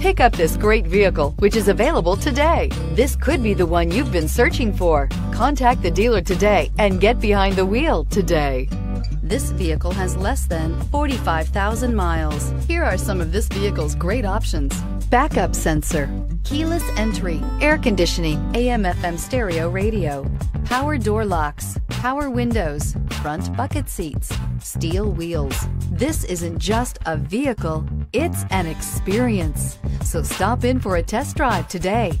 Pick up this great vehicle, which is available today. This could be the one you've been searching for. Contact the dealer today and get behind the wheel today. This vehicle has less than 45,000 miles. Here are some of this vehicle's great options. Backup sensor, keyless entry, air conditioning, AM FM stereo radio, power door locks, power windows, front bucket seats, steel wheels. This isn't just a vehicle, it's an experience. So stop in for a test drive today.